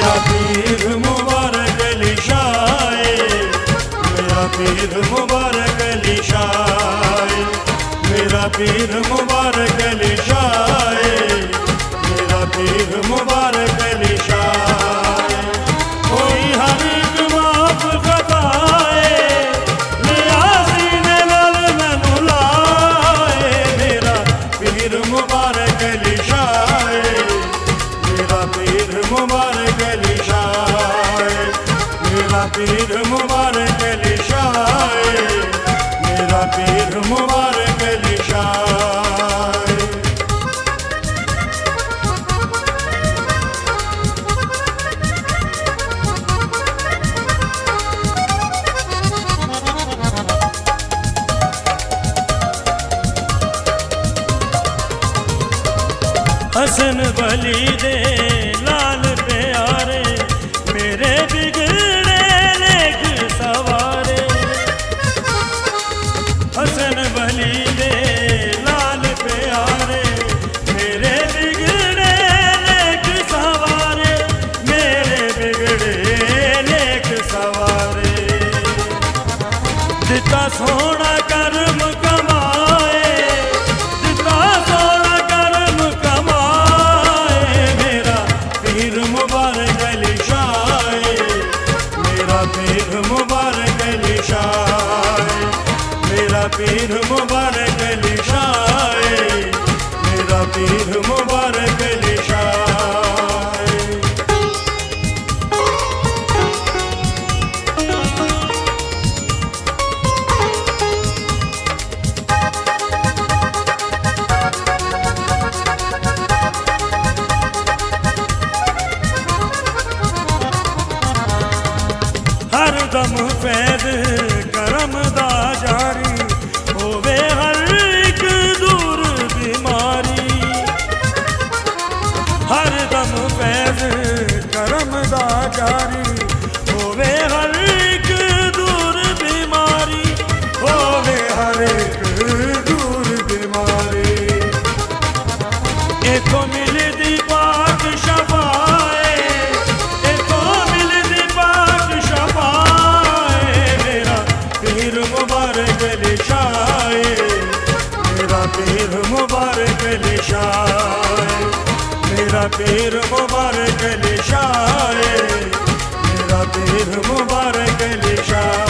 मेरा पीर मुबारक अली मेरा पीर मुबारक अली मेरा पीर मुबारक अली पीर मुबारक अली मेरा पीर मुबारक अली हसन बली दे ਸੋਹਣਾ ਕਰਮ ਕਮਾਏ ਦਿੱਤਾ ਸੋਹਣਾ ਕਰਮ ਕਮਾਏ ਮੇਰਾ ਪੀਰ ਮੁਬਾਰਕ ਅਲੀ ਸ਼ਾਹ ਮੇਰਾ ਪੀਰ ਮੁਬਾਰਕ ਅਲੀ ਸ਼ਾਹ ਮੇਰਾ ਪੀਰ ਮੁਬਾਰਕ ਅਲੀ ਸ਼ਾਹ ਮੇਰਾ ਪੀਰ ਮੁਬਾਰਕ ਅਲੀ ਸ਼ਾਹ ਦਮ ਫੈਜ਼ ਕਰਮ ਦਾ ਜਾਰੀ, ਹੋਵੇ ਹਰ ਇੱਕ ਦੂਰ ਬਿਮਾਰੀ। ਹਰ ਦਮ ਫੈਜ਼ ਕਰਮ ਦਾ ਜਾਰੀ, ਹੋਵੇ ਹਰ ਇੱਕ ਦੂਰ ਬਿਮਾਰੀ, ਹੋਵੇ ਹਰ ਇੱਕ ਦੂਰ ਬਿਮਾਰੀ। ਇਥੋਂ ਮਿਲਦੀ मेरा पीर मुबारक निशाए मेरा पीर मुबारक निशाए।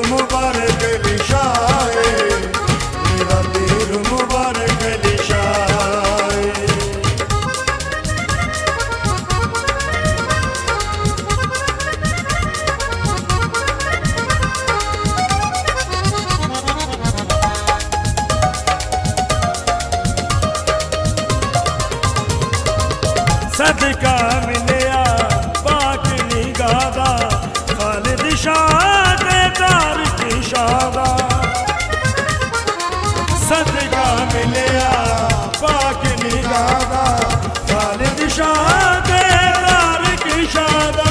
ਸਦਕਾ ਮਿਲਿਆ, ਪਾਕ ਨਿਗਾਹ ਦਾ, ਖਾਲਿਦ ਸ਼ਾਹ ਤੇ ਤਾਰਿਕ ਸ਼ਾਹ ਦਾ। ਸਦਕਾ ਮਿਲਿਆ, ਪਾਕ ਨਿਗਾਹ ਦਾ, ਖਾਲਿਦ ਸ਼ਾਹ ਤੇ ਤਾਰਿਕ ਸ਼ਾਹ ਦਾ।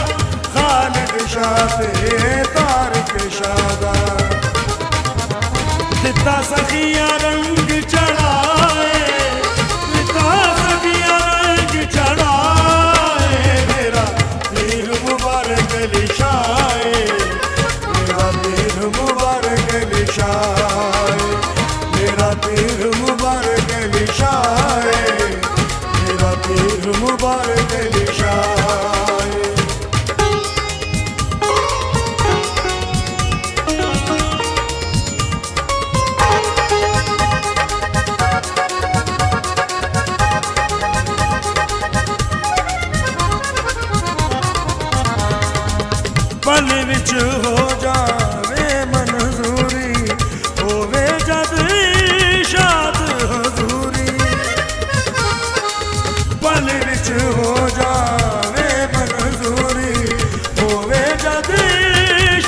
ਖਾਲਿਦ ਸ਼ਾਹ ਤੇ ਤਾਰਿਕ ਸ਼ਾਹ ਦਾ। ਦਿੱਤਾ ਸਖੀਆਂ ਰੰਗ ਚੜਾ ਪਲ ਵਿੱਚ ਹੋ ਜਾਵੇ ਮਨਜ਼ੂਰੀ, ਹੋਵੇ ਜਦ ਸ਼ਾਦ ਹਜ਼ੂਰੀ। ਪਲ ਵਿੱਚ ਹੋ ਜਾਵੇ ਮਨਜ਼ੂਰੀ, ਹੋਵੇ ਜਦ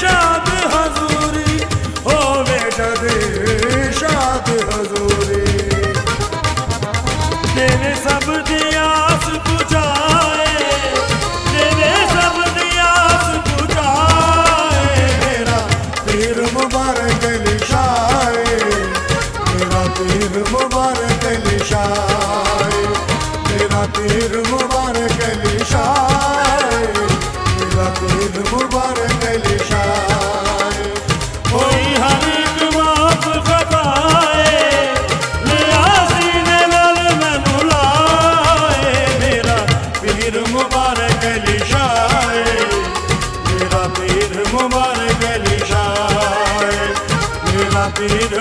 ਸ਼ਾਦ ਹਜ਼ੂਰੀ, ਹੋਵੇ ਜਦ ਸ਼ਾਦ ਹਜ਼ੂਰੀ। ਤੇਰੇ ਸਭ ਦੀ मुबार गलिशाए पीर मुबार गलिश हलाए पीर मुबार गल शाए पीर मुबार गलिश मेर पीर